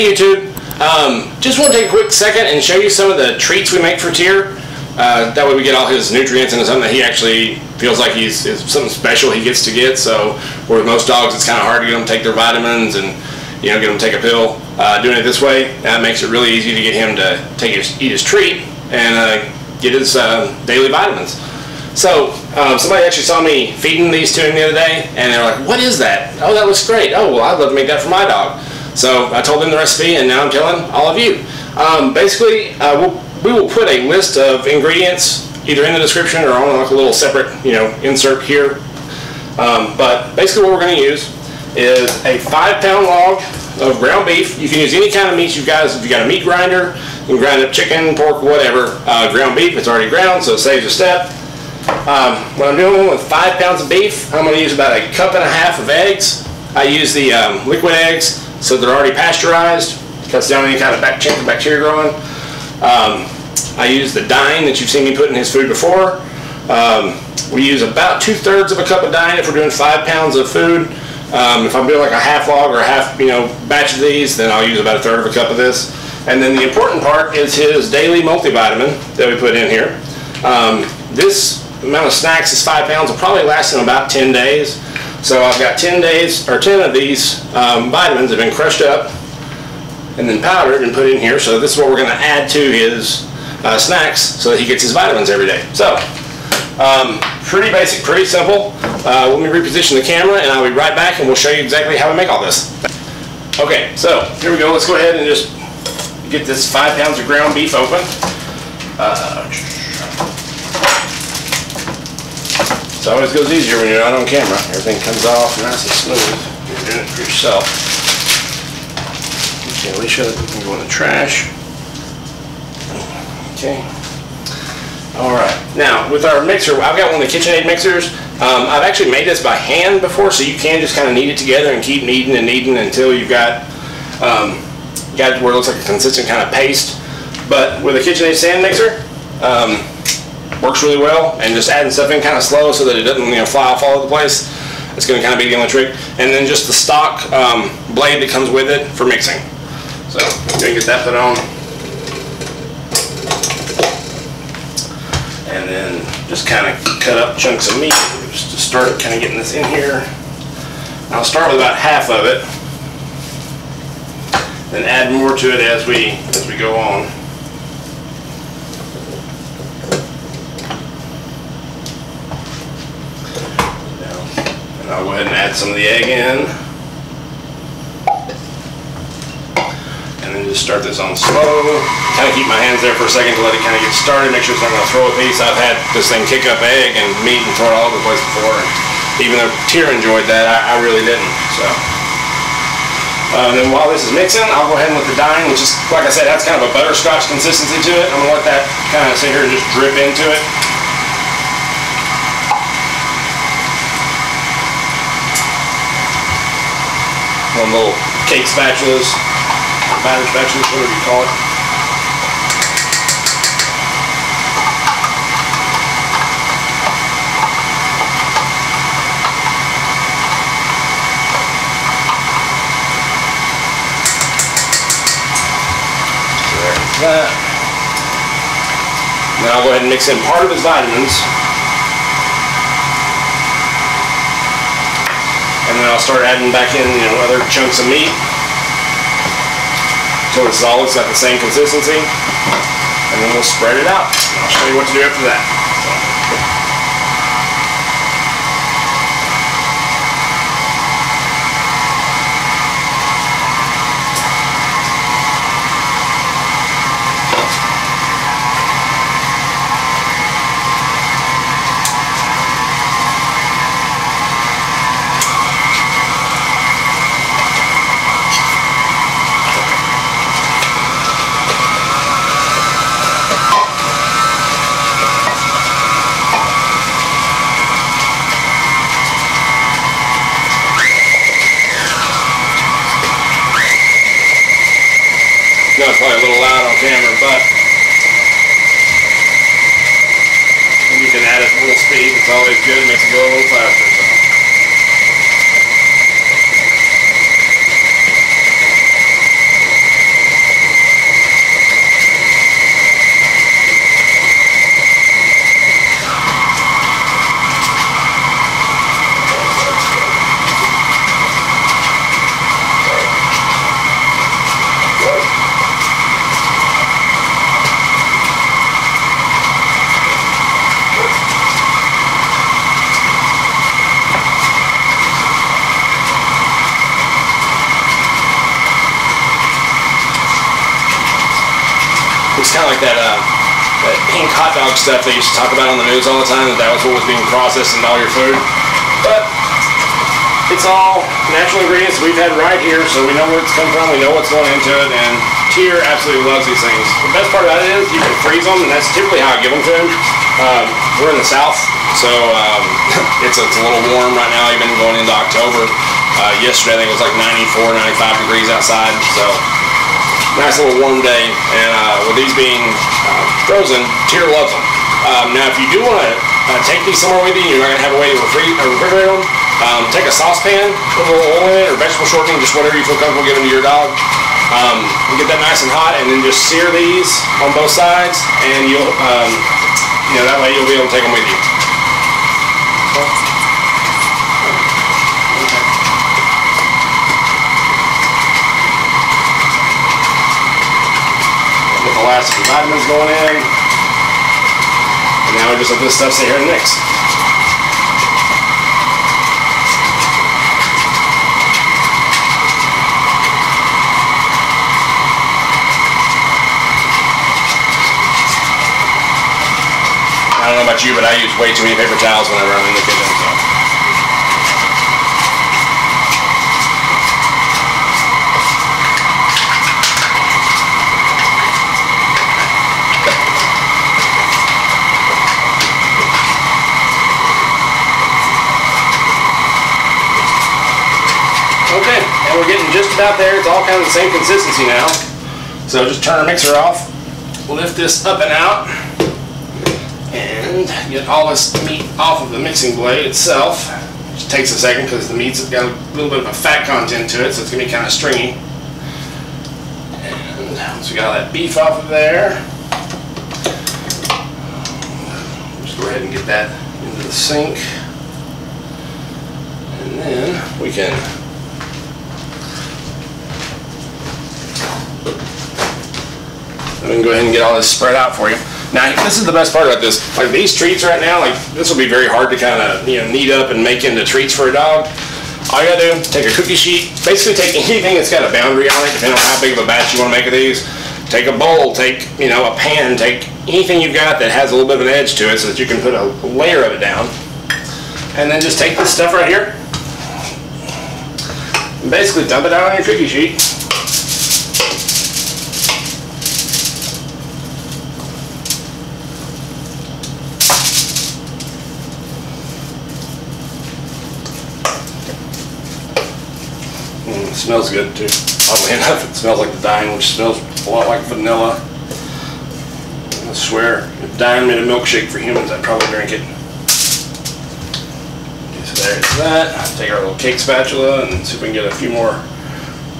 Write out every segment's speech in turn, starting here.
Hey YouTube, um, just want to take a quick second and show you some of the treats we make for Tyr. Uh, that way we get all his nutrients into something that he actually feels like he's is something special he gets to get. So where most dogs it's kind of hard to get them to take their vitamins and you know get them to take a pill. Uh, doing it this way that makes it really easy to get him to take his eat his treat and uh, get his uh, daily vitamins. So um, somebody actually saw me feeding these to him the other day, and they're like, "What is that? Oh, that looks great. Oh, well, I'd love to make that for my dog." So I told them the recipe, and now I'm telling all of you. Um, basically, uh, we'll, we will put a list of ingredients either in the description or on like a little separate, you know, insert here. Um, but basically, what we're going to use is a five-pound log of ground beef. You can use any kind of meat you guys. If you got a meat grinder, you can grind up chicken, pork, whatever. Uh, ground beef, it's already ground, so it saves a step. Um, I'm doing with five pounds of beef, I'm going to use about a cup and a half of eggs. I use the um, liquid eggs so they're already pasteurized, cuts down any kind of of bacteria growing. Um, I use the Dyne that you've seen me put in his food before. Um, we use about two thirds of a cup of Dyne if we're doing five pounds of food. Um, if I'm doing like a half log or a half, you know, batch of these, then I'll use about a third of a cup of this. And then the important part is his daily multivitamin that we put in here. Um, this amount of snacks is five pounds will probably last him about 10 days. So I've got 10 days, or 10 of these um, vitamins have been crushed up and then powdered and put in here. So this is what we're going to add to his uh, snacks so that he gets his vitamins every day. So um, pretty basic, pretty simple. Uh, let me reposition the camera and I'll be right back and we'll show you exactly how we make all this. Okay, so here we go. Let's go ahead and just get this five pounds of ground beef open. Uh, it always goes easier when you're not on camera. Everything comes off nice and smooth. You're doing it for yourself. Okay, Alicia, you can go in the trash. Okay. All right. Now, with our mixer, I've got one of the KitchenAid mixers. Um, I've actually made this by hand before, so you can just kind of knead it together and keep kneading and kneading until you've got um, got it where it looks like a consistent kind of paste. But with a KitchenAid stand mixer, um, works really well and just adding stuff in kind of slow so that it doesn't you know fly off all over the place it's going to kind of be the only trick. And then just the stock um, blade that comes with it for mixing. So going to get that put on. And then just kind of cut up chunks of meat just to start kind of getting this in here. I'll start with about half of it then add more to it as we as we go on I'll go ahead and add some of the egg in. And then just start this on slow. Kind of keep my hands there for a second to let it kind of get started. Make sure it's not going to throw a piece. I've had this thing kick up egg and meat and throw it all over the place before. Even though Tyr enjoyed that, I, I really didn't. So. Uh, then while this is mixing, I'll go ahead and let the Dyne, which is, like I said, that's kind of a butterscotch consistency to it. I'm going to let that kind of sit here and just drip into it. One little cake spatulas, batter spatulas, whatever you call it. that. Now I'll go ahead and mix in part of his vitamins. Then I'll start adding back in, you know, other chunks of meat until it's all it's got the same consistency. And then we'll spread it out. I'll show you what to do after that. Probably a little loud on camera, but you can add a little speed. It's always good. Makes it go a little faster. So. like that, uh, pink hot dog stuff they used to talk about on the news all the time, that that was what was being processed in all your food. But it's all natural ingredients we've had right here, so we know where it's come from, we know what's going into it, and Tyr absolutely loves these things. The best part about it is you can freeze them, and that's typically how I give them to him. Um, we're in the south, so um, it's, it's a little warm right now, even going into October. Uh, yesterday I think it was like 94, 95 degrees outside, so nice little warm day. And uh, with these being uh, frozen, Tyr loves them. Um, now, if you do want to uh, take these somewhere with you, you're not going to have a way to uh, refrigerate them. Um, take a saucepan, put a little oil in it, or vegetable shortening, just whatever you feel comfortable giving to your dog. Um, get that nice and hot, and then just sear these on both sides, and you'll, um, you know, that way you'll be able to take them with you. Last vitamins going in. And now we just let this stuff sit here and mix. I don't know about you, but I use way too many paper towels whenever I'm in the kitchen. So. Okay, and we're getting just about there. It's all kind of the same consistency now. So just turn our mixer off, lift this up and out, and get all this meat off of the mixing blade itself. Which takes a second because the meat's got a little bit of a fat content to it, so it's gonna be kind of stringy. And once we got all that beef off of there, just go ahead and get that into the sink. And then we can We can go ahead and get all this spread out for you. Now, this is the best part about this. Like these treats right now, like this will be very hard to kind of you know knead up and make into treats for a dog. All you gotta do, take a cookie sheet, basically take anything that's got a boundary on it, depending on how big of a batch you want to make of these. Take a bowl, take you know a pan, take anything you've got that has a little bit of an edge to it, so that you can put a layer of it down. And then just take this stuff right here, and basically dump it out on your cookie sheet. Smells good too. Oddly enough, it smells like the Dyne, which smells a lot like vanilla. I swear, if Dyne made a milkshake for humans, I'd probably drink it. Okay, so there's that. Take our little cake spatula and see if we can get a few more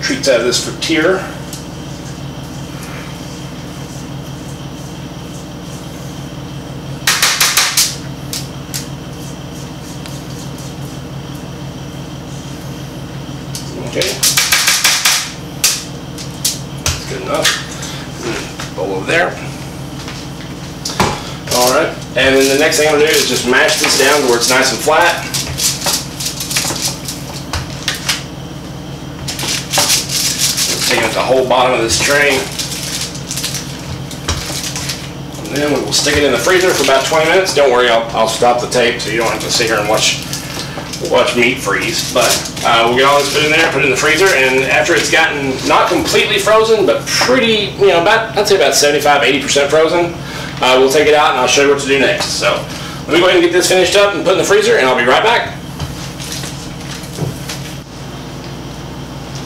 treats out of this for Tyr. Okay. That's good enough. Bowl over there. All right, and then the next thing I'm gonna do is just mash this down to where it's nice and flat. Taking out the whole bottom of this tray. And then we will stick it in the freezer for about 20 minutes. Don't worry, I'll, I'll stop the tape so you don't have to sit here and watch watch meat freeze. But uh, we'll get all this put in there, put it in the freezer, and after it's gotten not completely frozen, but pretty, you know, about I'd say about 75, 80% frozen, uh, we'll take it out and I'll show you what to do next. So let me go ahead and get this finished up and put in the freezer, and I'll be right back.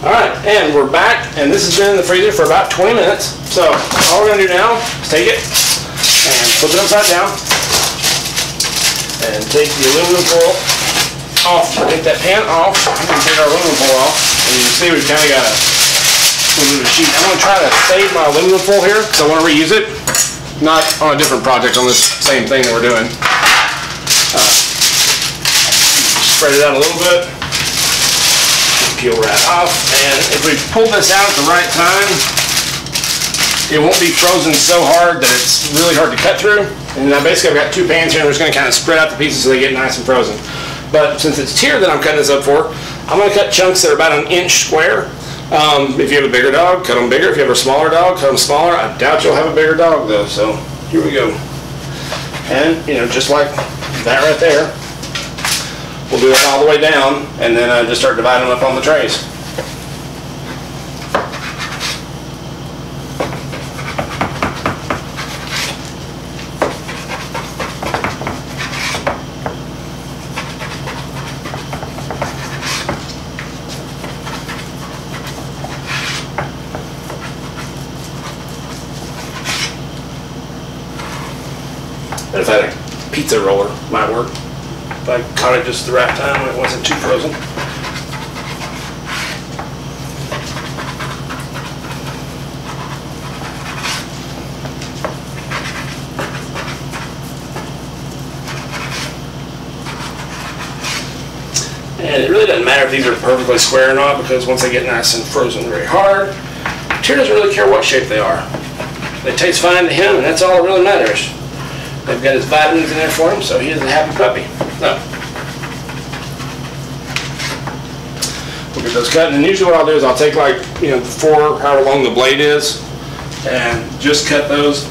All right, and we're back, and this has been in the freezer for about 20 minutes. So all we're gonna do now is take it and flip it upside down, and take the aluminum foil off, take that pan off, and take our aluminum foil off, and you can see we've kind of got a little bit of sheet. I'm gonna try to save my aluminum foil here, because I want to reuse it, not on a different project, on this same thing that we're doing. Uh, spread it out a little bit, peel right off, and if we pull this out at the right time, it won't be frozen so hard that it's really hard to cut through. And now basically I've got two pans here, and we're just gonna kind of spread out the pieces so they get nice and frozen. But since it's Tyr that I'm cutting this up for, I'm gonna cut chunks that are about an inch square. Um, if you have a bigger dog, cut them bigger. If you have a smaller dog, cut them smaller. I doubt you'll have a bigger dog though. So here we go. And you know, just like that right there, we'll do it all the way down, and then uh, just start dividing them up on the trays. If I had a pizza roller, might work. If I caught it just the right time it wasn't too frozen. And it really doesn't matter if these are perfectly square or not because once they get nice and frozen very hard, the Tyr doesn't really care what shape they are. They taste fine to him and that's all that really matters. They've got his vitamins in there for him, so he is a happy puppy. So. We'll get those cut, and usually what I'll do is I'll take like, you know, four, however long the blade is, and just cut those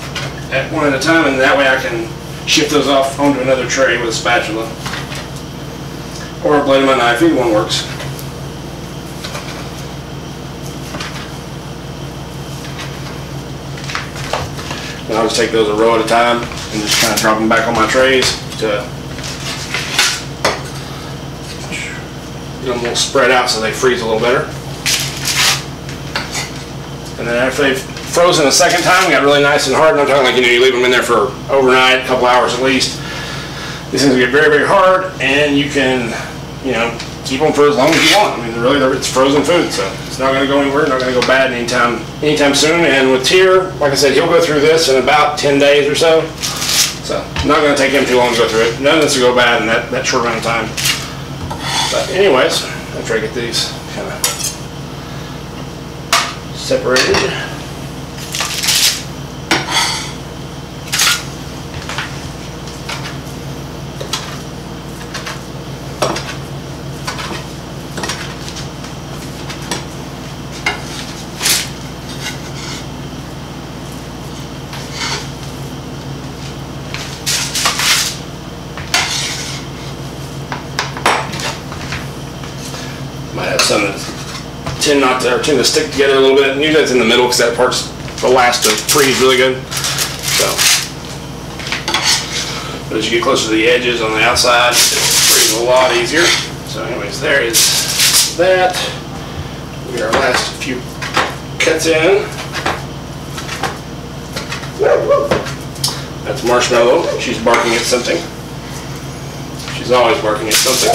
at one at a time, and that way I can shift those off onto another tray with a spatula. Or a blade of my knife, either one works. And I'll just take those a row at a time and just kind of drop them back on my trays to get them a little spread out so they freeze a little better. And then after they've frozen a second time, got really nice and hard, and I'm talking like, you know, you leave them in there for overnight, a couple hours at least. These things get very, very hard, and you can, you know, keep them for as long as you want. I mean, really, it's frozen food, so it's not gonna go anywhere, not gonna go bad anytime, anytime soon. And with Tyr, like I said, he'll go through this in about ten days or so. So, not gonna take him too long to go through it. None of this will go bad in that, that short amount of time. But anyways, after I get these kinda separated. Might have some that tend not to, tend to stick together a little bit. And Usually it's in the middle because that part's the last to freeze really good. So, but as you get closer to the edges on the outside, it freezes a lot easier. So anyways, there is that. We our last few cuts in. That's Marshmallow. She's barking at something. She's always barking at something.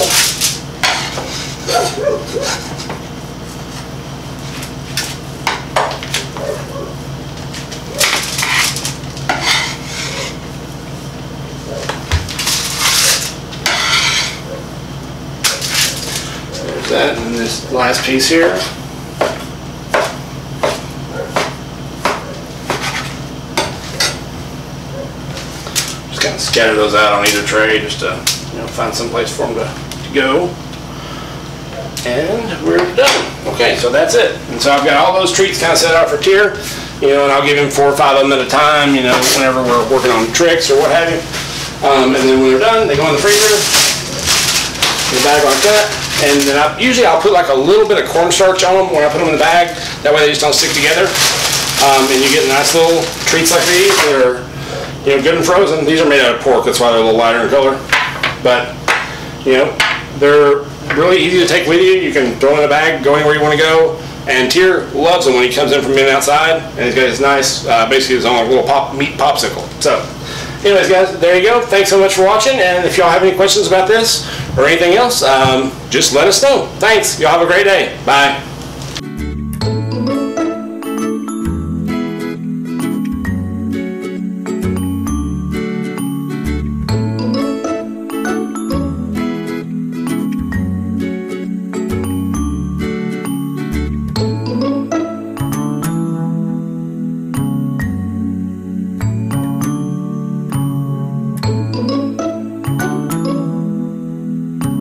That, and this last piece here. Just kind of scatter those out on either tray, just to, you know, find some place for them to, to go. And we're done. Okay, so that's it. And so I've got all those treats kind of set out for Tyr, you know, and I'll give him four or five of them at a time, you know, whenever we're working on tricks or what have you. Um, and then when they're done, they go in the freezer, in the bag like that. And then I, usually I'll put like a little bit of cornstarch on them when I put them in the bag. That way they just don't stick together. Um, and you get nice little treats like these that are, you know, good and frozen. These are made out of pork, that's why they're a little lighter in color. But, you know, they're really easy to take with you. You can throw them in a bag, go anywhere you want to go. And Tyr loves them when he comes in from being outside, and he's got his nice, uh, basically his own little pop meat popsicle. So, anyways, guys, there you go. Thanks so much for watching. And if y'all have any questions about this or anything else, um, just let us know. Thanks. Y'all have a great day. Bye.